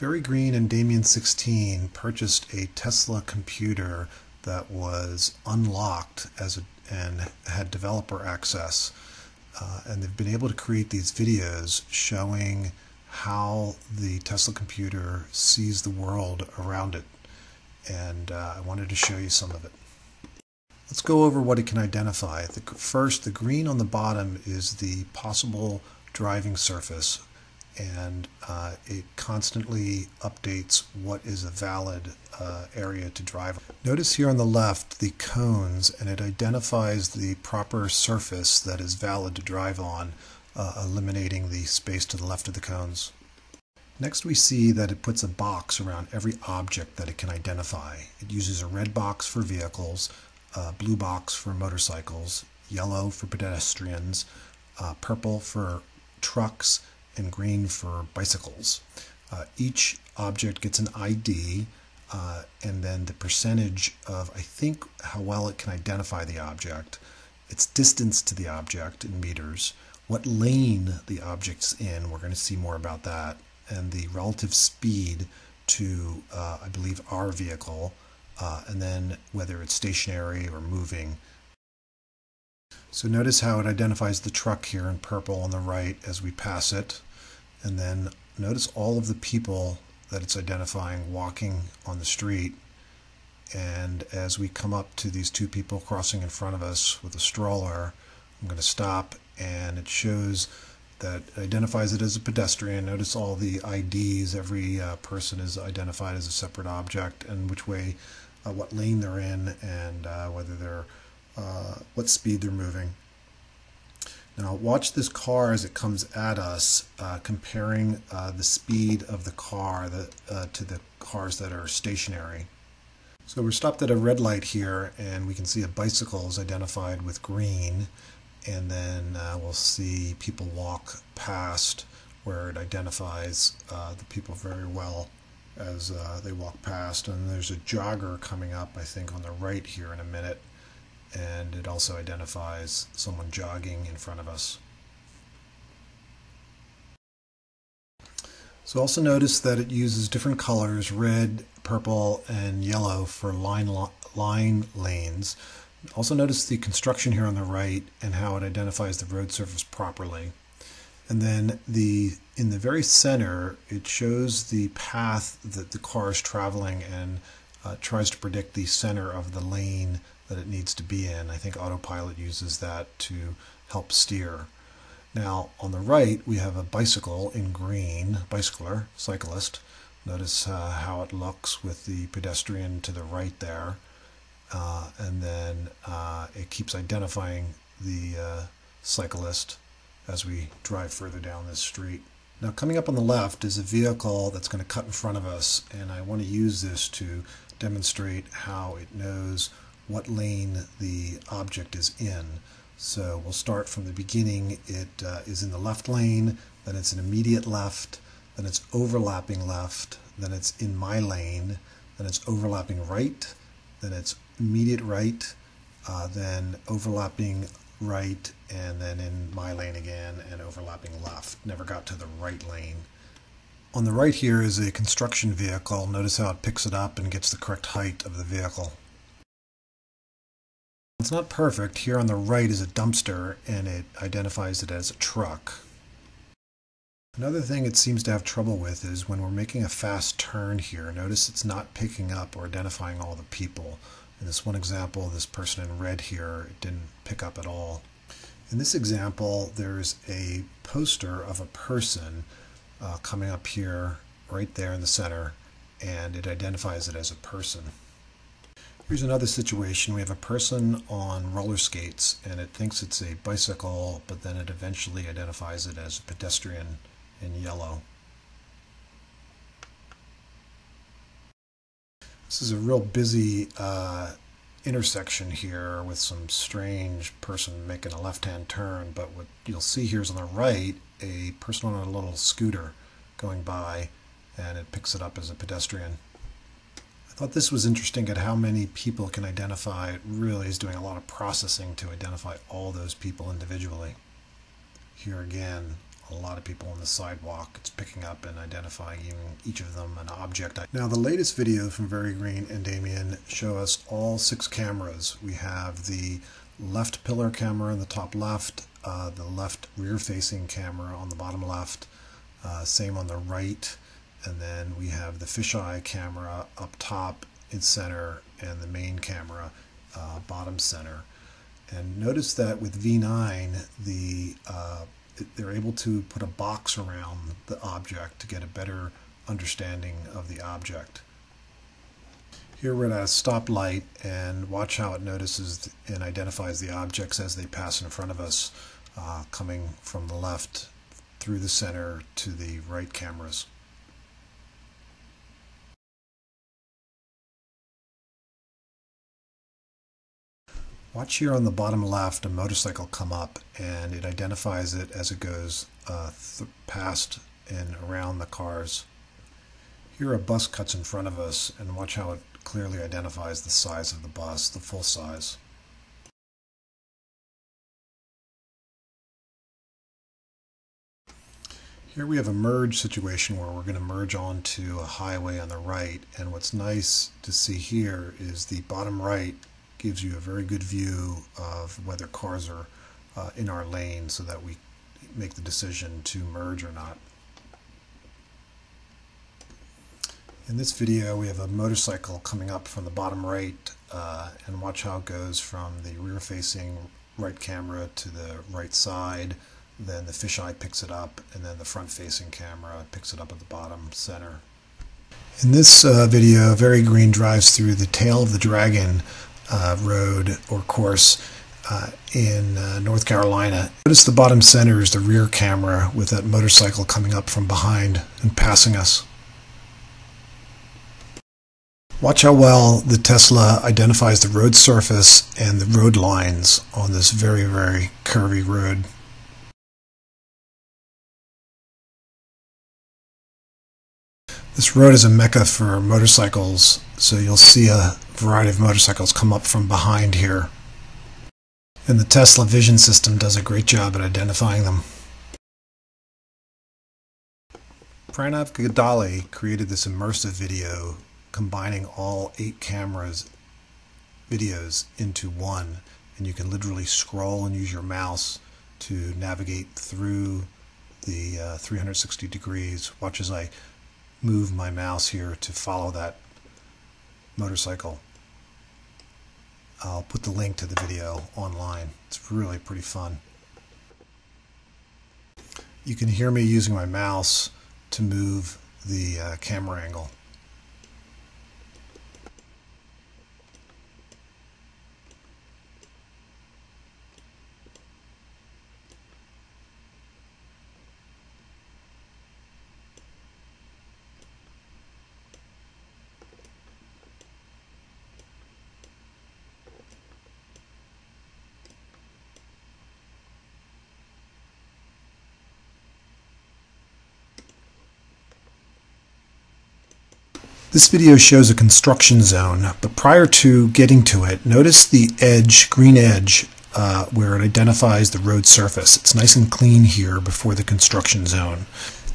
Verygreen and DamianXVI purchased a Tesla computer that was unlocked as a, and had developer access. Uh, and they've been able to create these videos showing how the Tesla computer sees the world around it. And uh, I wanted to show you some of it. Let's go over what it can identify. The, first, the green on the bottom is the possible driving surface and uh, it constantly updates what is a valid uh, area to drive. On. Notice here on the left the cones and it identifies the proper surface that is valid to drive on, uh, eliminating the space to the left of the cones. Next we see that it puts a box around every object that it can identify. It uses a red box for vehicles, a blue box for motorcycles, yellow for pedestrians, uh, purple for trucks, and green for bicycles. Uh, each object gets an ID uh, and then the percentage of, I think, how well it can identify the object, its distance to the object in meters, what lane the object's in, we're going to see more about that, and the relative speed to, uh, I believe, our vehicle, uh, and then whether it's stationary or moving. So notice how it identifies the truck here in purple on the right as we pass it. And then notice all of the people that it's identifying walking on the street. And as we come up to these two people crossing in front of us with a stroller, I'm going to stop and it shows that identifies it as a pedestrian. Notice all the IDs. Every uh, person is identified as a separate object and which way, uh, what lane they're in and uh, whether they're, uh, what speed they're moving. Now watch this car as it comes at us, uh, comparing uh, the speed of the car uh, to the cars that are stationary. So we're stopped at a red light here and we can see a bicycle is identified with green and then uh, we'll see people walk past where it identifies uh, the people very well as uh, they walk past and there's a jogger coming up I think on the right here in a minute and it also identifies someone jogging in front of us. So also notice that it uses different colors, red, purple, and yellow for line, line lanes. Also notice the construction here on the right and how it identifies the road surface properly. And then the in the very center, it shows the path that the car is traveling and uh, tries to predict the center of the lane that it needs to be in. I think autopilot uses that to help steer. Now on the right we have a bicycle in green, bicycler, cyclist. Notice uh, how it looks with the pedestrian to the right there. Uh, and then uh, it keeps identifying the uh, cyclist as we drive further down this street. Now coming up on the left is a vehicle that's going to cut in front of us and I want to use this to demonstrate how it knows what lane the object is in. So we'll start from the beginning. It uh, is in the left lane, then it's an immediate left, then it's overlapping left, then it's in my lane, then it's overlapping right, then it's immediate right, uh, then overlapping right, and then in my lane again, and overlapping left. Never got to the right lane. On the right here is a construction vehicle. Notice how it picks it up and gets the correct height of the vehicle. It's not perfect. Here on the right is a dumpster and it identifies it as a truck. Another thing it seems to have trouble with is when we're making a fast turn here, notice it's not picking up or identifying all the people. In this one example, this person in red here didn't pick up at all. In this example, there's a poster of a person uh, coming up here, right there in the center, and it identifies it as a person. Here's another situation. We have a person on roller skates and it thinks it's a bicycle, but then it eventually identifies it as a pedestrian in yellow. This is a real busy uh, intersection here with some strange person making a left-hand turn, but what you'll see here is on the right, a person on a little scooter going by and it picks it up as a pedestrian. I thought this was interesting at how many people can identify. It really is doing a lot of processing to identify all those people individually. Here again, a lot of people on the sidewalk. It's picking up and identifying each of them an object. Now the latest video from Verygreen and Damian show us all six cameras. We have the left pillar camera in the top left, uh, the left rear facing camera on the bottom left, uh, same on the right, and then we have the fisheye camera up top in center and the main camera uh, bottom center. And notice that with V9, the uh, they're able to put a box around the object to get a better understanding of the object. Here we're at a stoplight and watch how it notices and identifies the objects as they pass in front of us, uh, coming from the left through the center to the right cameras. Watch here on the bottom left a motorcycle come up and it identifies it as it goes uh, past and around the cars. Here a bus cuts in front of us and watch how it clearly identifies the size of the bus, the full size. Here we have a merge situation where we're going to merge onto a highway on the right and what's nice to see here is the bottom right gives you a very good view of whether cars are uh, in our lane so that we make the decision to merge or not. In this video we have a motorcycle coming up from the bottom right uh, and watch how it goes from the rear facing right camera to the right side then the fisheye picks it up and then the front facing camera picks it up at the bottom center. In this uh, video Verygreen drives through the tail of the dragon uh, road or course uh, in uh, North Carolina. Notice the bottom center is the rear camera with that motorcycle coming up from behind and passing us. Watch how well the Tesla identifies the road surface and the road lines on this very, very curvy road. This road is a mecca for motorcycles, so you'll see a variety of motorcycles come up from behind here. And the Tesla vision system does a great job at identifying them. Pranav Kodali created this immersive video combining all eight cameras videos into one and you can literally scroll and use your mouse to navigate through the uh, 360 degrees. Watch as I move my mouse here to follow that motorcycle. I'll put the link to the video online. It's really pretty fun. You can hear me using my mouse to move the uh, camera angle. This video shows a construction zone, but prior to getting to it, notice the edge, green edge, uh, where it identifies the road surface. It's nice and clean here before the construction zone.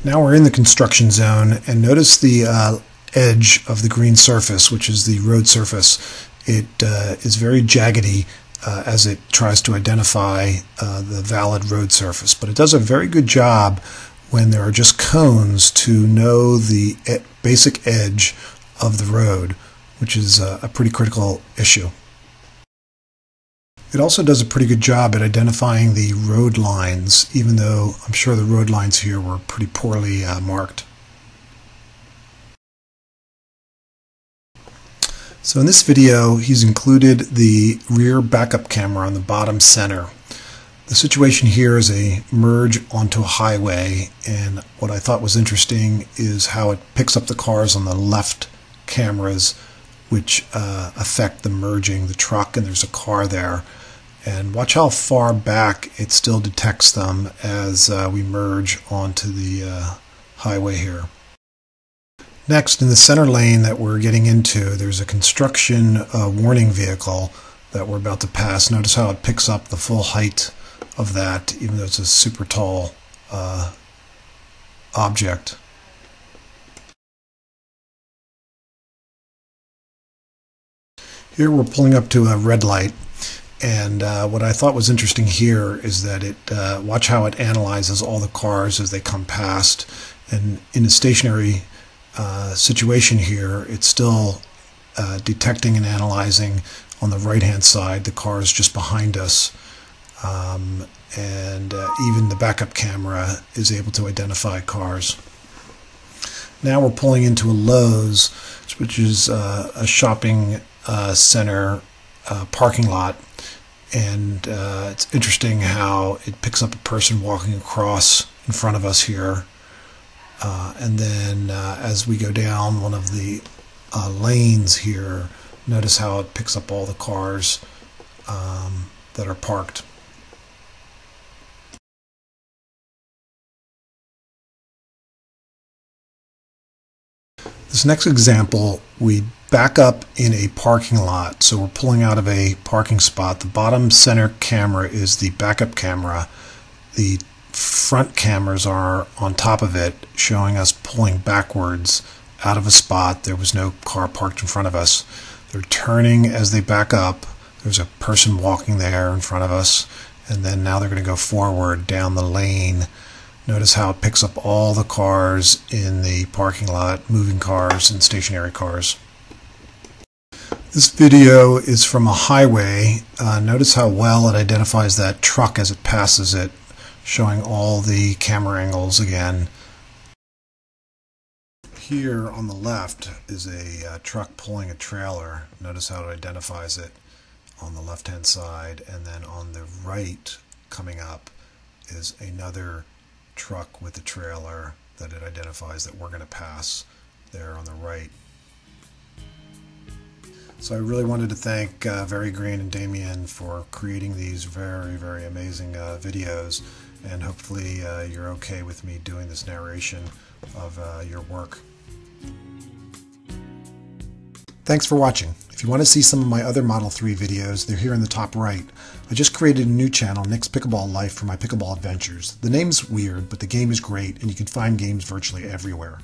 Now we're in the construction zone, and notice the uh, edge of the green surface, which is the road surface. It uh, is very jaggedy uh, as it tries to identify uh, the valid road surface, but it does a very good job when there are just cones to know the basic edge of the road, which is a pretty critical issue. It also does a pretty good job at identifying the road lines, even though I'm sure the road lines here were pretty poorly uh, marked. So in this video, he's included the rear backup camera on the bottom center. The situation here is a merge onto a highway, and what I thought was interesting is how it picks up the cars on the left cameras, which uh, affect the merging the truck, and there's a car there. And watch how far back it still detects them as uh, we merge onto the uh, highway here. Next, in the center lane that we're getting into, there's a construction uh, warning vehicle that we're about to pass. Notice how it picks up the full height of that, even though it's a super tall uh, object. Here we're pulling up to a red light and uh, what I thought was interesting here is that it uh, watch how it analyzes all the cars as they come past. And in a stationary uh, situation here it's still uh, detecting and analyzing. On the right hand side the cars just behind us um, and uh, even the backup camera is able to identify cars. Now we're pulling into a Lowe's, which is uh, a shopping uh, center uh, parking lot, and uh, it's interesting how it picks up a person walking across in front of us here, uh, and then as we go down one of the lanes here, notice how it picks up all the cars um, that are parked. This next example, we back up in a parking lot. So we're pulling out of a parking spot. The bottom center camera is the backup camera. The front cameras are on top of it, showing us pulling backwards out of a spot. There was no car parked in front of us. They're turning as they back up. There's a person walking there in front of us. And then now they're going to go forward down the lane Notice how it picks up all the cars in the parking lot, moving cars and stationary cars. This video is from a highway. Uh, notice how well it identifies that truck as it passes it, showing all the camera angles again. Here on the left is a uh, truck pulling a trailer. Notice how it identifies it on the left hand side and then on the right coming up is another truck with a trailer that it identifies that we're going to pass there on the right. So I really wanted to thank uh, Verygreen and Damian for creating these very, very amazing uh, videos and hopefully uh, you're okay with me doing this narration of uh, your work. Thanks for watching. If you want to see some of my other Model 3 videos, they're here in the top right. I just created a new channel, Nick's Pickleball Life, for my pickleball adventures. The name's weird, but the game is great, and you can find games virtually everywhere.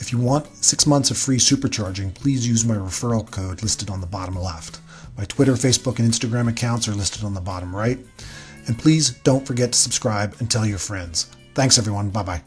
If you want six months of free supercharging, please use my referral code listed on the bottom left. My Twitter, Facebook, and Instagram accounts are listed on the bottom right. And please don't forget to subscribe and tell your friends. Thanks, everyone. Bye bye.